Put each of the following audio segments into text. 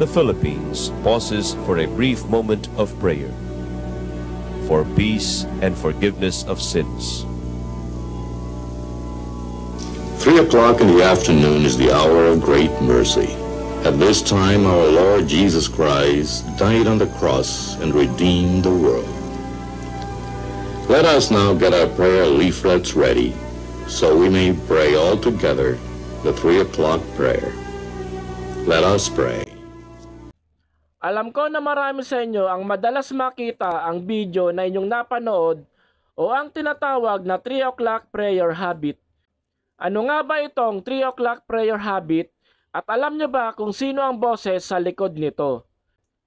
the Philippines pauses for a brief moment of prayer for peace and forgiveness of sins. Three o'clock in the afternoon is the hour of great mercy. At this time, our Lord Jesus Christ died on the cross and redeemed the world. Let us now get our prayer leaflets ready so we may pray all together the three o'clock prayer. Let us pray. Alam ko na marami sa inyo ang madalas makita ang video na inyong napanood o ang tinatawag na 3 o'clock prayer habit. Ano nga ba itong 3 o'clock prayer habit at alam niyo ba kung sino ang boses sa likod nito?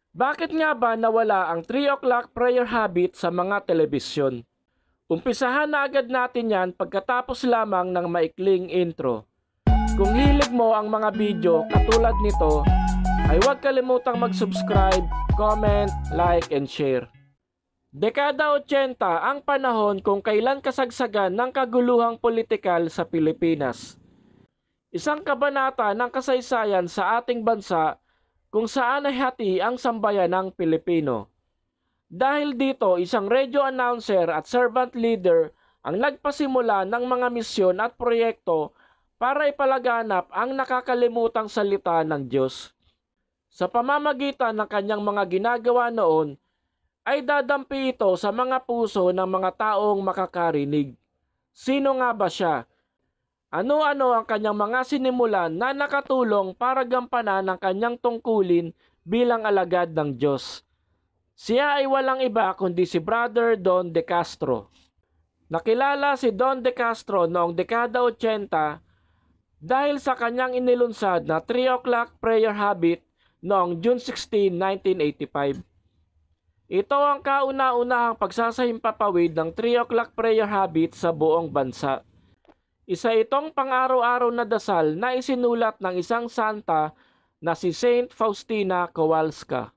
Bakit nga ba nawala ang 3 o'clock prayer habit sa mga telebisyon? Umpisahan na agad natin yan pagkatapos lamang ng maikling intro. Kung hilig mo ang mga video katulad nito, ay huwag kalimutang mag-subscribe, comment, like, and share. Dekada 80 ang panahon kung kailan kasagsagan ng kaguluhang politikal sa Pilipinas. Isang kabanata ng kasaysayan sa ating bansa kung saan ay hati ang sambayan ng Pilipino. Dahil dito, isang radio announcer at servant leader ang nagpasimula ng mga misyon at proyekto para ipalaganap ang nakakalimutang salita ng Diyos. Sa pamamagitan ng kanyang mga ginagawa noon, ay dadampi ito sa mga puso ng mga taong makakarinig. Sino nga ba siya? Ano-ano ang kanyang mga sinimulan na nakatulong para gampanan ang kanyang tungkulin bilang alagad ng Diyos? Siya ay walang iba kundi si Brother Don De Castro. Nakilala si Don De Castro noong dekada 80 dahil sa kanyang inilunsad na 3 o'clock prayer habit noong June 16, 1985. Ito ang kauna-unahang pagsasahimpapawid ng 3 o'clock prayer habit sa buong bansa. Isa itong pang-araw-araw na dasal na isinulat ng isang santa na si Saint Faustina Kowalska.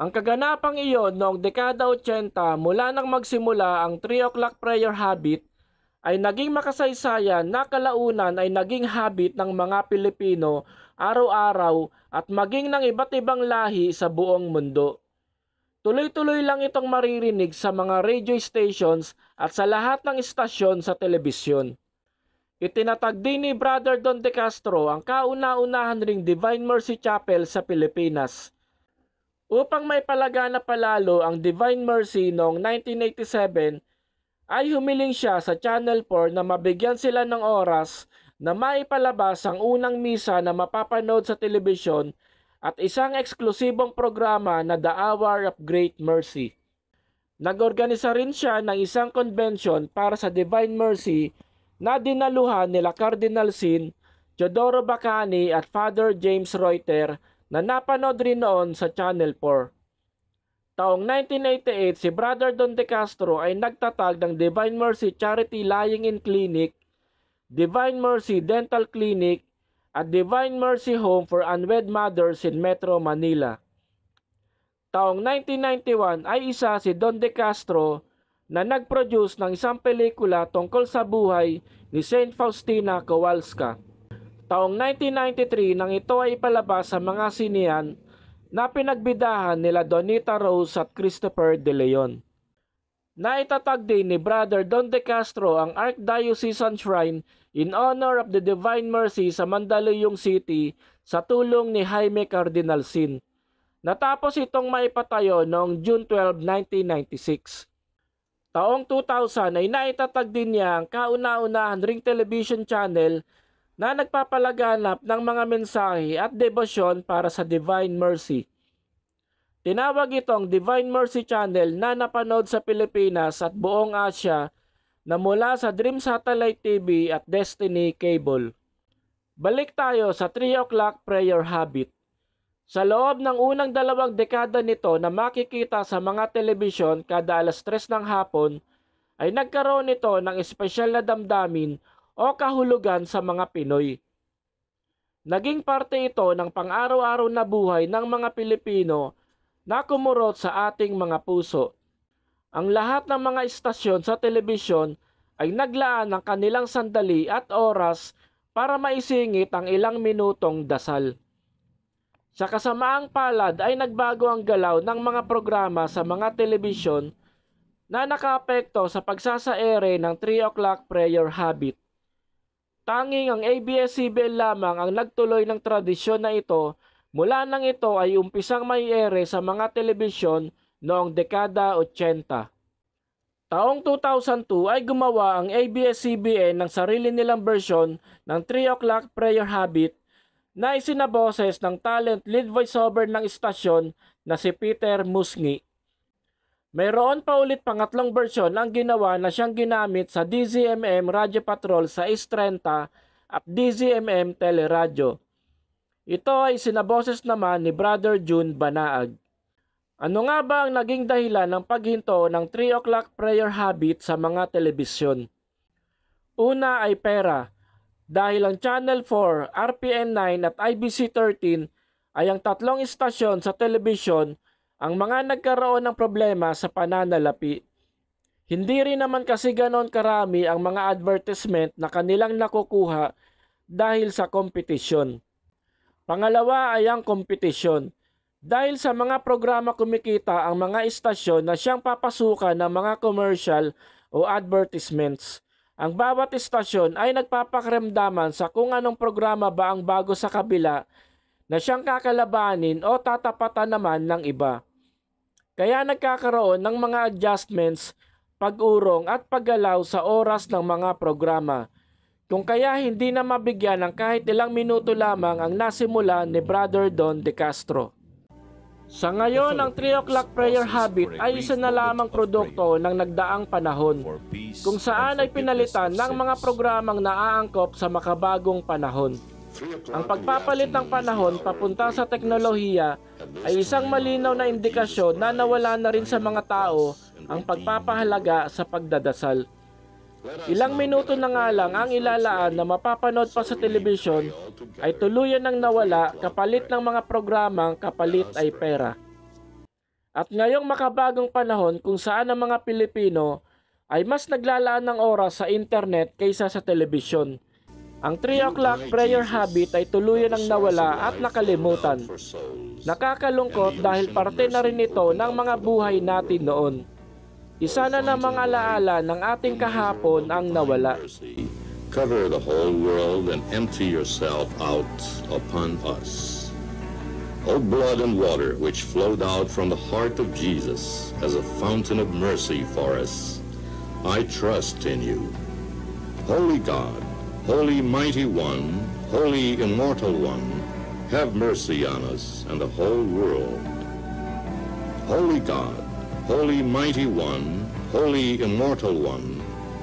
Ang kaganapang iyon noong dekada 80 mula nang magsimula ang 3 o'clock prayer habit ay naging makasaysayan na kalaunan ay naging habit ng mga Pilipino araw-araw at maging ng iba't ibang lahi sa buong mundo. Tuloy-tuloy lang itong maririnig sa mga radio stations at sa lahat ng istasyon sa telebisyon. Itinatag din ni Brother Don De Castro ang kauna-unahan ring Divine Mercy Chapel sa Pilipinas. Upang may palagana palalo ang Divine Mercy noong 1987, ay humiling siya sa Channel 4 na mabigyan sila ng oras na maipalabas ang unang misa na mapapanood sa telebisyon at isang eksklusibong programa na The Hour of Great Mercy. Nagorganisa rin siya ng isang convention para sa Divine Mercy na dinaluhan nila Cardinal Sin, Teodoro Bacani at Father James Reuter na napanood rin noon sa Channel 4. Taong 1988, si Brother Don De Castro ay nagtatag ng Divine Mercy Charity Lying in Clinic, Divine Mercy Dental Clinic, at Divine Mercy Home for Unwed Mothers in Metro Manila. Taong 1991 ay isa si Don De Castro na nag-produce ng isang pelikula tungkol sa buhay ni Saint Faustina Kowalska. Taong 1993 nang ito ay ipalabas sa mga sinian na pinagbidahan nila Donita Rose at Christopher De Leon. Naitatag din ni Brother Don De Castro ang Archdiocesan Shrine in honor of the Divine Mercy sa Mandaluyong City sa tulong ni Jaime Cardinal Sin. Natapos itong maipatayo noong June 12, 1996. Taong 2000 ay naitatag din niya ang kauna-unahan ring television channel na nagpapalaganap ng mga mensahe at debosyon para sa Divine Mercy. Tinawag itong Divine Mercy Channel na napanood sa Pilipinas at buong Asya na mula sa Dream Satellite TV at Destiny Cable. Balik tayo sa 3 o'clock prayer habit. Sa loob ng unang dalawang dekada nito na makikita sa mga telebisyon kada alas 3 ng hapon, ay nagkaroon ito ng espesyal na damdamin o kahulugan sa mga Pinoy. Naging parte ito ng pang-araw-araw na buhay ng mga Pilipino na kumurot sa ating mga puso. Ang lahat ng mga istasyon sa telebisyon ay naglaan ng kanilang sandali at oras para maisingit ang ilang minutong dasal. Sa kasamaang palad ay nagbago ang galaw ng mga programa sa mga telebisyon na nakaapekto sa pagsasaere ng 3 o'clock prayer habit. Tanging ang ABS-CBN lamang ang nagtuloy ng tradisyon na ito mula nang ito ay umpisang maiere sa mga telebisyon noong dekada 80. Taong 2002 ay gumawa ang ABS-CBN ng sarili nilang bersyon ng 3 o'clock prayer habit na isinaboses ng talent lead voiceover ng istasyon na si Peter Musngi. Mayroon pa ulit pangatlong bersyon ang ginawa na siyang ginamit sa DZMM Radio Patrol sa S30 at DZMM Teleradyo. Ito ay sinaboses naman ni Brother June Banaag. Ano nga ba ang naging dahilan ng paghinto ng 3 o'clock prayer habit sa mga telebisyon? Una ay pera, dahil ang Channel 4, RPN 9 at IBC 13 ay ang tatlong istasyon sa telebisyon ang mga nagkaroon ng problema sa pananalapi. Hindi rin naman kasi ganon karami ang mga advertisement na kanilang nakukuha dahil sa kompetisyon. Pangalawa ay ang kompetisyon. Dahil sa mga programa kumikita ang mga istasyon na siyang papasukan ng mga commercial o advertisements. Ang bawat istasyon ay nagpapakiramdaman sa kung anong programa ba ang bago sa kabila na siyang kakalabanin o tatapatan naman ng iba. Kaya nagkakaroon ng mga adjustments, pag-urong at paggalaw sa oras ng mga programa. Kung kaya hindi na mabigyan ng kahit ilang minuto lamang ang nasimula ni Brother Don De Castro. Sa ngayon, ang 3 o'clock prayer habit ay isa na lamang produkto ng nagdaang panahon kung saan ay pinalitan ng mga programang naaangkop sa makabagong panahon. Ang pagpapalit ng panahon papunta sa teknolohiya ay isang malinaw na indikasyon na nawala na rin sa mga tao ang pagpapahalaga sa pagdadasal. Ilang minuto na nga lang ang ilalaan na mapapanood pa sa telebisyon ay tuluyan ng nawala kapalit ng mga programang kapalit ay pera. At ngayong makabagong panahon kung saan ang mga Pilipino ay mas naglalaan ng oras sa internet kaysa sa telebisyon. Ang 3 o'clock prayer habit ay tuluyan ng nawala at nakalimutan. Nakakalungkot dahil parte na rin ito ng mga buhay natin noon. Isa na namang alaala ng ating kahapon ang nawala. Cover the whole world and empty yourself out upon us. O blood and water which flowed out from the heart of Jesus as a fountain of mercy for us, I trust in you. Holy God, Holy Mighty One, Holy Immortal One, have mercy on us and the whole world. Holy God, Holy Mighty One, Holy Immortal One,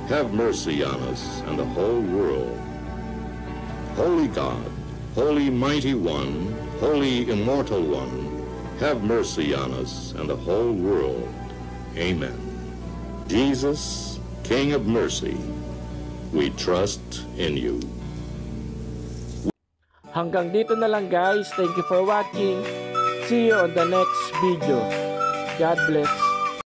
have mercy on us and the whole world. Holy God, Holy Mighty One, Holy Immortal One, have mercy on us and the whole world. Amen. Jesus, King of mercy, we trust in you. Hanggang dito na lang guys. Thank you for watching. See you on the next video. God bless.